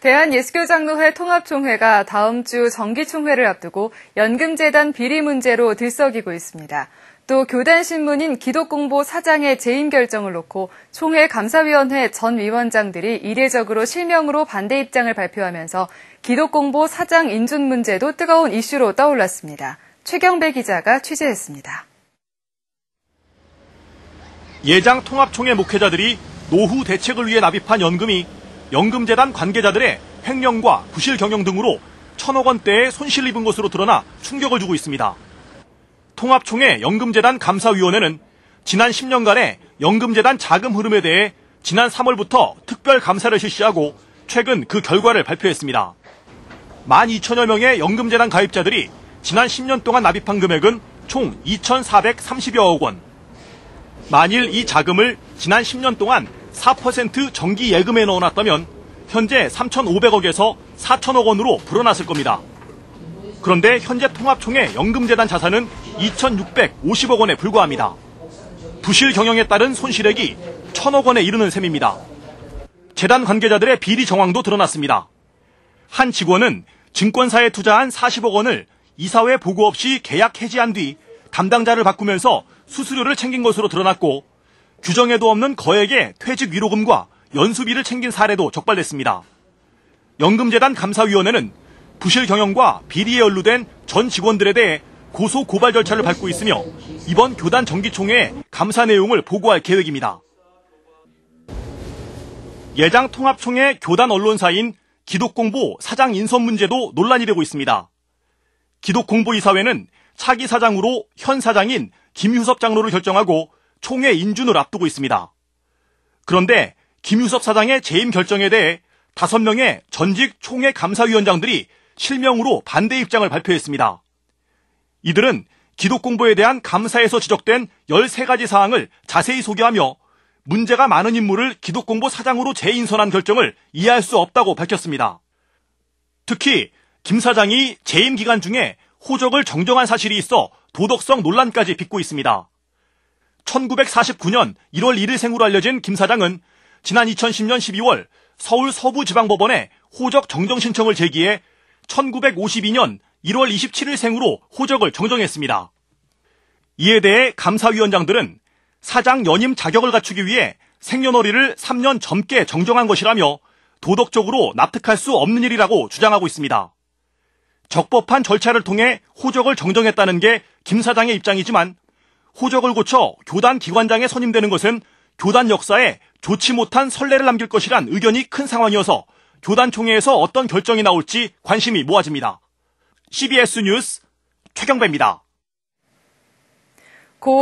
대한예수교장로회 통합총회가 다음 주 정기총회를 앞두고 연금재단 비리 문제로 들썩이고 있습니다. 또 교단신문인 기독공보 사장의 재임 결정을 놓고 총회 감사위원회 전 위원장들이 이례적으로 실명으로 반대 입장을 발표하면서 기독공보 사장 인준 문제도 뜨거운 이슈로 떠올랐습니다. 최경배 기자가 취재했습니다. 예장 통합총회 목회자들이 노후 대책을 위해 납입한 연금이 연금재단 관계자들의 횡령과 부실 경영 등으로 천억 원대의 손실 입은 것으로 드러나 충격을 주고 있습니다. 통합총회 연금재단 감사위원회는 지난 10년간의 연금재단 자금 흐름에 대해 지난 3월부터 특별 감사를 실시하고 최근 그 결과를 발표했습니다. 12,000여 명의 연금재단 가입자들이 지난 10년 동안 납입한 금액은 총 2,430여억 원. 만일 이 자금을 지난 10년 동안 4% 정기 예금에 넣어놨다면 현재 3,500억에서 4천억 원으로 불어났을 겁니다. 그런데 현재 통합총회 연금재단 자산은 2,650억 원에 불과합니다. 부실 경영에 따른 손실액이 1천억 원에 이르는 셈입니다. 재단 관계자들의 비리 정황도 드러났습니다. 한 직원은 증권사에 투자한 40억 원을 이사회 보고 없이 계약 해지한 뒤 담당자를 바꾸면서 수수료를 챙긴 것으로 드러났고 규정에도 없는 거액의 퇴직 위로금과 연수비를 챙긴 사례도 적발됐습니다. 연금재단 감사위원회는 부실 경영과 비리에 연루된 전 직원들에 대해 고소 고발 절차를 밟고 있으며 이번 교단 정기총회에 감사 내용을 보고할 계획입니다. 예장 통합총회 교단 언론사인 기독공보 사장 인선 문제도 논란이 되고 있습니다. 기독공보 이사회는 차기 사장으로 현 사장인 김유섭 장로를 결정하고 총회 인준을 앞두고 있습니다. 그런데 김유섭 사장의 재임 결정에 대해 5명의 전직 총회 감사위원장들이 실명으로 반대 입장을 발표했습니다. 이들은 기독 공보에 대한 감사에서 지적된 13가지 사항을 자세히 소개하며 문제가 많은 인물을 기독 공보 사장으로 재인선한 결정을 이해할 수 없다고 밝혔습니다. 특히 김 사장이 재임 기간 중에 호적을 정정한 사실이 있어 도덕성 논란까지 빚고 있습니다. 1949년 1월 1일 생으로 알려진 김 사장은 지난 2010년 12월 서울 서부지방법원에 호적 정정 신청을 제기해 1952년 1월 27일 생으로 호적을 정정했습니다. 이에 대해 감사위원장들은 사장 연임 자격을 갖추기 위해 생년월일을 3년 젊게 정정한 것이라며 도덕적으로 납득할 수 없는 일이라고 주장하고 있습니다. 적법한 절차를 통해 호적을 정정했다는 게 김 사장의 입장이지만 호적을 고쳐 교단 기관장에 선임되는 것은 교단 역사에 좋지 못한 선례를 남길 것이란 의견이 큰 상황이어서 교단 총회에서 어떤 결정이 나올지 관심이 모아집니다. CBS 뉴스 최경배입니다. 고